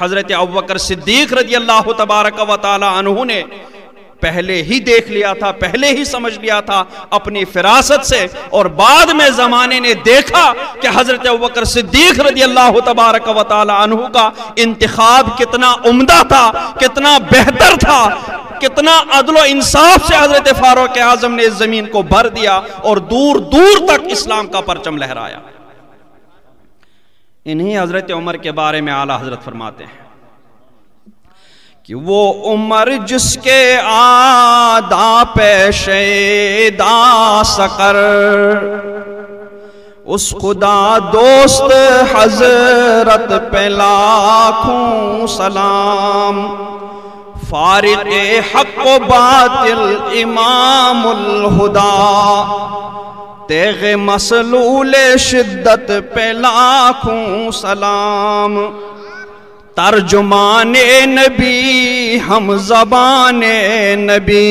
हज़रत अबकर सिद्दीक रज़ी अल्लाह तबारक व ताला ने पहले ही देख लिया था, पहले ही समझ लिया था अपनी फिरासत से और बाद में जमाने ने देखा कि हज़रत अबकर सिद्दीक रज़ी अल्लाह तबारक व ताला का इंतखाब कितना उम्दा था, कितना बेहतर था, कितना अदलो इंसाफ से हज़रत फारूक आज़म ने इस ज़मीन को भर दिया और दूर दूर तक इस्लाम का परचम लहराया। इन्हीं हज़रत उमर के बारे में आला हज़रत फरमाते हैं कि वो उमर जिसके आदा पेशेदा सकर, उस खुदा दोस्त हज़रत पे लाखों सलाम फारिग हक बातिल इमामुल हुदा। तेग मसलूल शिद्दत पे लाखों सलाम। तर्जुमान नबी, हम जबान नबी।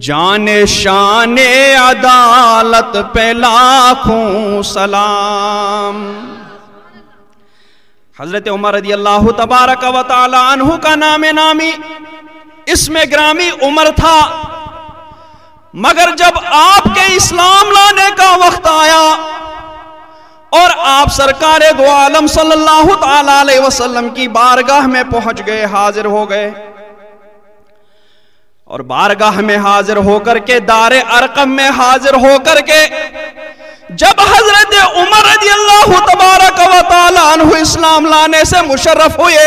जान शान अदालत पे लाखों सलाम। हज़रत उमर रदी अल्लाह तबारक व का नाम नामी इसमें ग्रामी उमर था। मगर जब आपके इस्लाम लाने का वक्त आया और आप सरकार दो आलम सल्लल्लाहु अलैहि वसल्लम की बारगाह में पहुँच गए, हाजिर हो गए, और बारगाह में हाजिर होकर के दारे अरकम में हाजिर होकर के जब हज़रत उमर रज़ी अल्लाह तबारक इस्लाम लाने से मुशर्रफ हुए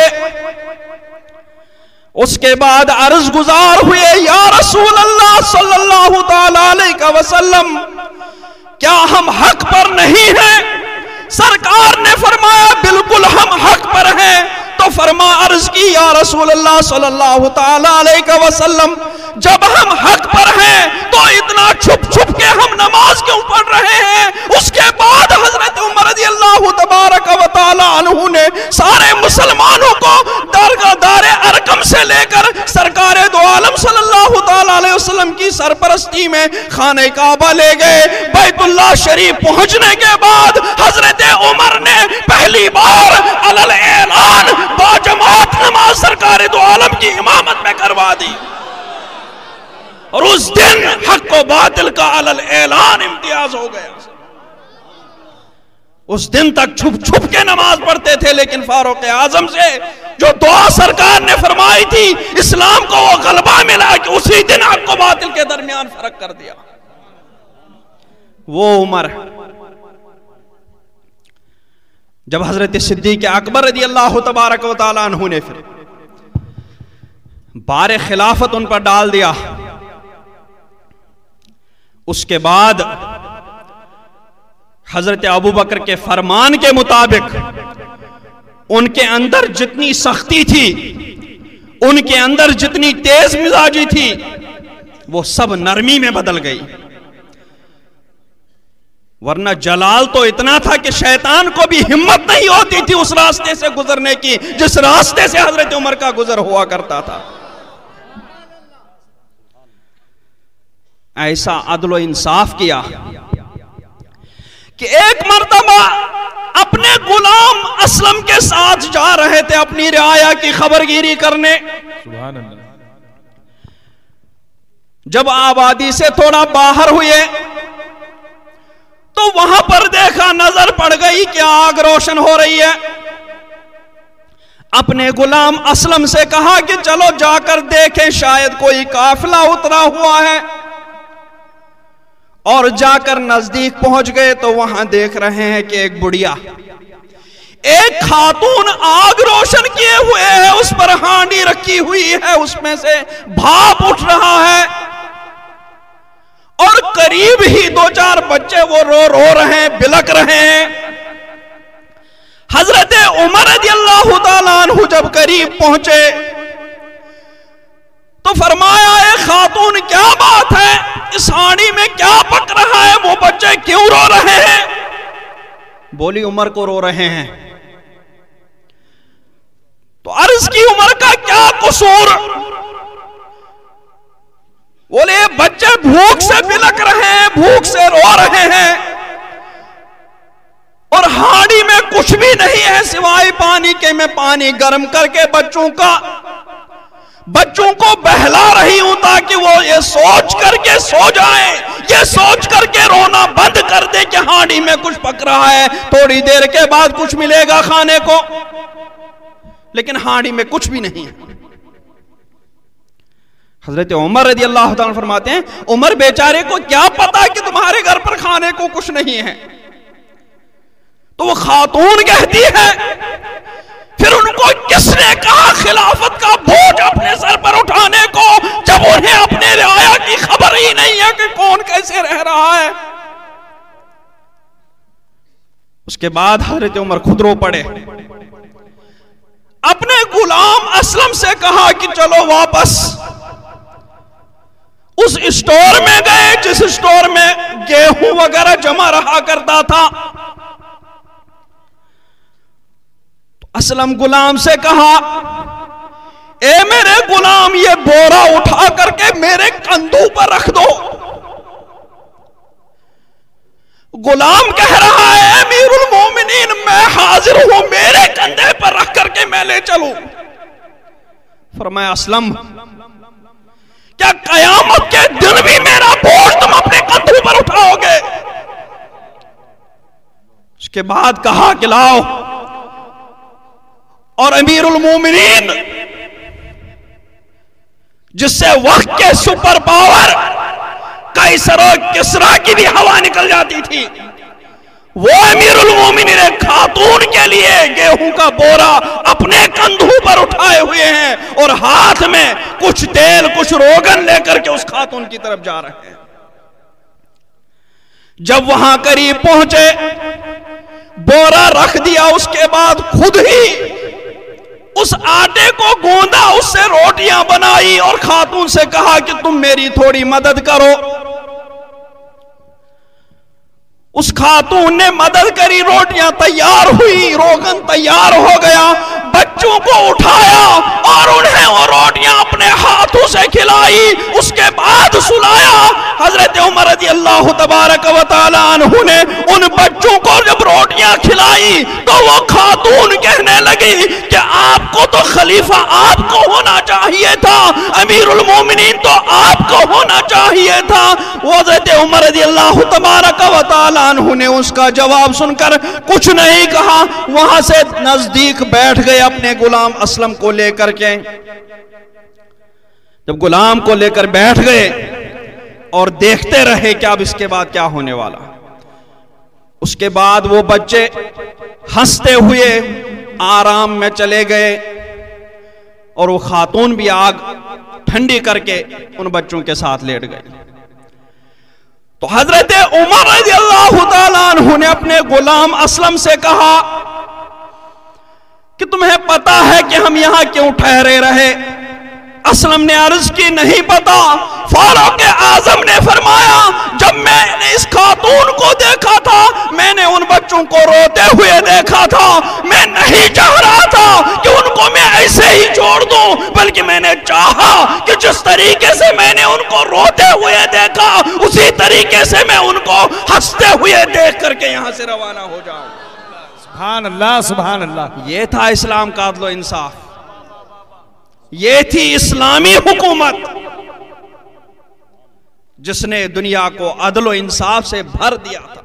उसके बाद अर्ज़ गुजार हुए, या रसूल अल्लाह सल्लल्लाहु अलैहि वसल्लम, क्या हम हक पर नहीं हैं? सरकार ने फरमाया, बिल्कुल हम हक पर हैं। तो फरमा अर्ज़ की, या रसूल अल्लाह सल्लल्लाहु अलैहि वसल्लम, जब हम हक पर हैं तो इतना छुप छुप के हम नमाज़ क्यों पढ़ रहे हैं? उसके बाद हज़रत उमर अल्लाह तबारक ने सारे मुसलमानों को दरगाह दार से लेकर सरकार दो आलम सल्लल्लाहु अलैहि वसल्लम की सरपरस्ती में खाने काबा ले गए। बैतुल्लाह शरीफ पहुँचने के बाद हज़रत उमर ने पहली बार अलल ऐलान बाजमात नमाज़ सरकार दो आलम की इमामत में करवा दी। और उस दिन हक व बातिल का अलल ऐलान इम्तियाज़ हो गया। उस दिन तक छुप छुप के नमाज़ पढ़ते थे, लेकिन फारूक आज़म से जो दुआ सरकार ने फरमाई थी, इस्लाम को वो गलबा मिला कि उसी दिन आपको बातिल के दरमियान फ़र्क कर दिया। वो उमर, जब हज़रत सिद्दीक अकबर रज़ी अल्लाह तबारक वाली ने फिर बार खिलाफत उन पर डाल दिया। उसके बाद हज़रत अबू बकर के फरमान के मुताबिक, उनके अंदर जितनी सख्ती थी, उनके अंदर जितनी तेज मिजाजी थी, वो सब नरमी में बदल गई। वरना जलाल तो इतना था कि शैतान को भी हिम्मत नहीं होती थी उस रास्ते से गुजरने की, जिस रास्ते से हज़रत उमर का गुजर हुआ करता था। ऐसा अदलो इंसाफ किया। कि एक मरतबा अपने गुलाम असलम के साथ जा रहे थे अपनी रियाया की खबरगिरी करने। जब आबादी से थोड़ा बाहर हुए तो वहाँ पर देखा नज़र पड़ गई कि आग रोशन हो रही है। अपने गुलाम असलम से कहा कि चलो जाकर देखें शायद कोई काफिला उतरा हुआ है। और जाकर नज़दीक पहुँच गए तो वहाँ देख रहे हैं कि एक बुढ़िया, एक खातून आग रोशन किए हुए है, उस पर हांडी रखी हुई है, उसमें से भाप उठ रहा है। और करीब ही दो चार बच्चे वो रो रो रहे हैं बिलक रहे हैं। हज़रत उमर अल्लाह जब करीब पहुँचे तो फरमाया है खातून, क्या बात है? इस हाड़ी में क्या पक रहा है? वो बच्चे क्यों रो रहे हैं? बोली, उमर को रो रहे हैं। तो अर्ज़ की उम्र का क्या कसूर? बोले, बच्चे भूख से बिलक रहे हैं, भूख से रो रहे हैं। और हाड़ी में कुछ भी नहीं है सिवाय पानी के, मैं पानी गर्म करके बच्चों का बच्चों को बहला रही हूँ ताकि वो ये सोच करके सो जाए, ये सोच करके रोना बंद कर दे कि हांडी में कुछ पक रहा है। थोड़ी देर के बाद कुछ मिलेगा खाने को। लेकिन हांडी में कुछ भी नहीं है। हज़रत उमर रज़ी अल्लाह फरमाते हैं, उमर बेचारे को क्या पता कि तुम्हारे घर पर खाने को कुछ नहीं है। तो वो खातून कहती है फिर उनको किसने कहा खिलाफत का बोझ अपने सर पर उठाने को, जब उन्हें अपने रियाया की खबर ही नहीं है कि कौन कैसे रह रहा है? उसके बाद हज़रत उमर खुद रो पड़े। अपने गुलाम असलम से कहा कि चलो वापस। उस स्टोर में गए, जिस स्टोर में गेहूँ वगैरह जमा रहा करता था तो असलम गुलाम से कहा, ए मेरे गुलाम, ये बोरा उठा करके मेरे कंधों पर रख दो। गुलाम कह रहा है अमीरुल मोमिनीन, मैं हाजिर हूँ, मेरे कंधे पर रख करके मैं ले चलू। फरमाया, असलम, क्या कयामत के दिन भी मेरा बोझ तुम अपने कंधों पर उठाओगे? उसके बाद कहा, कि लाओ और अमीरुल मोमिनीन, जिससे वक्त के सुपर पावर, कैसर, किसरा की भी हवा निकल जाती थी। वो अमीरुल मोमिन खातून के लिए गेहूँ का बोरा अपने कंधों पर उठाए हुए हैं और हाथ में कुछ तेल, कुछ रोगन लेकर के उस खातून की तरफ़ जा रहे हैं। जब वहाँ करीब पहुँचे, बोरा रख दिया, उसके बाद खुद ही उस आटे को गूंदा, उससे रोटियाँ बनाई और खातून से कहा कि तुम मेरी थोड़ी मदद करो। उस खातून ने मदद करी, रोटियाँ तैयार हुई, रोगन तैयार हो गया, बच्चों को उठाया और उन्हें वो रोटियाँ अपने हाथों से खिलाई, उसके बाद सुलाया। हज़रत उमर रज़ी अल्लाह तबारक ने उन बच्चों को रोटियाँ खिलाई तो वो खातून कहने लगी कि आपको तो खलीफा आपको होना चाहिए था, अमीरुल मोमिनीन तो आपको होना चाहिए था। वो हज़रत उमर अल्लाह तबारक ने उसका जवाब सुनकर कुछ नहीं कहा। वहाँ से नज़दीक बैठ गए अपने गुलाम असलम को लेकर के। जब गुलाम को लेकर बैठ गए और देखते रहे कि अब इसके बाद क्या होने वाला। उसके बाद वो बच्चे हँसते हुए आराम में चले गए और वो खातून भी आग ठंडी करके उन बच्चों के साथ लेट गए। तो हज़रत उमर अल्लाह ने अपने गुलाम असलम से कहा कि तुम्हें पता है कि हम यहाँ क्यों ठहरे रहे? असलम ने अर्ज़ की, नहीं पता। फारूक आज़म ने फरमाया, जब मैंने इस खातून को देखा था बच्चों को रोते हुए देखा था। मैं नहीं चाह रहा था कि उनको मैं ऐसे ही छोड़ दूँ बल्कि मैंने चाहा कि जिस तरीके से मैंने उनको रोते हुए देखा उसी तरीके से मैं उनको हँसते हुए देख करके यहाँ से रवाना हो जाऊँ। सुभान अल्लाह सुभान अल्लाह ये था इस्लाम का अदलो इंसाफ। ये थी इस्लामी हुकूमत जिसने दुनिया को अदलो इंसाफ से भर दिया था।